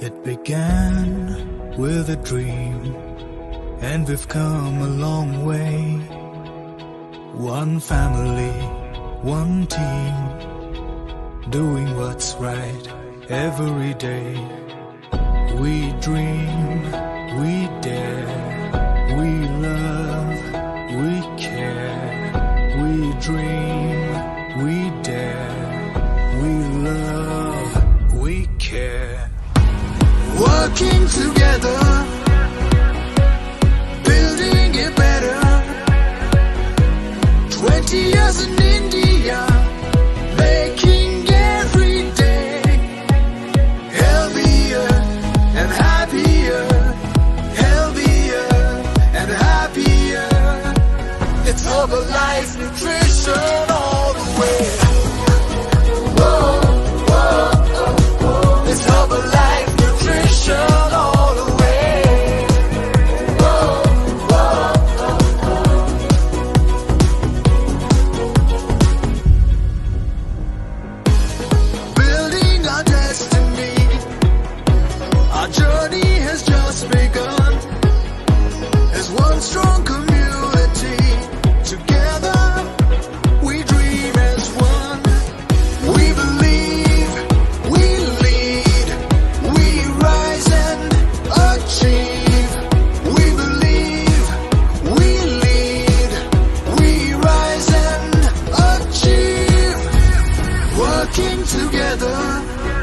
It began with a dream, and we've come a long way. One family, one team, doing what's right every day. We dream, we dare, we love, we care. We dream, we dare, we love, we care. Working together, building it better. 20 years in India, together,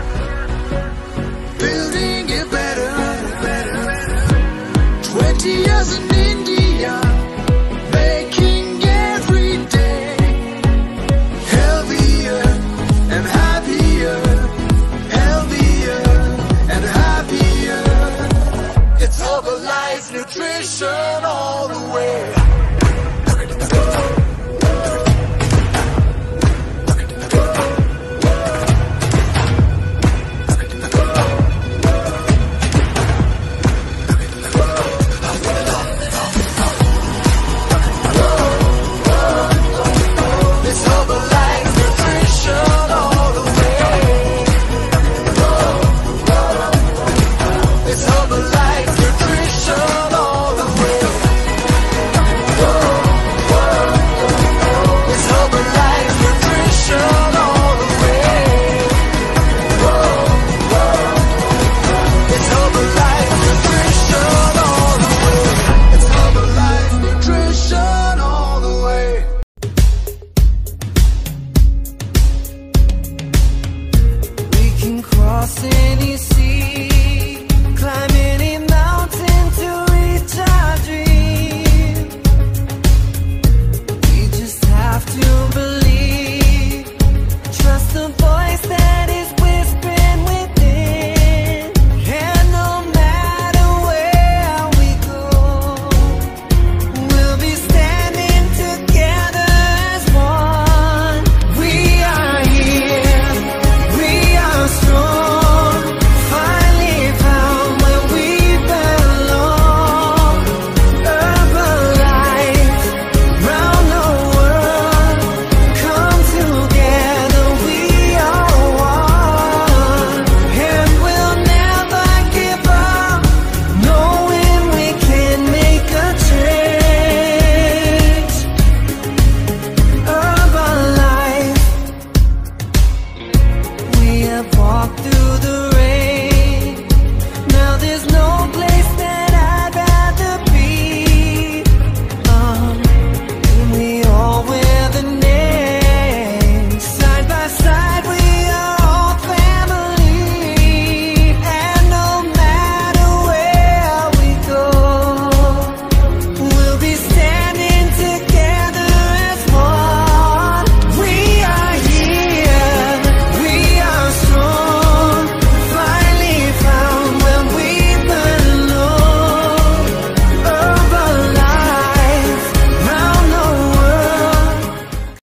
crossing, he sea.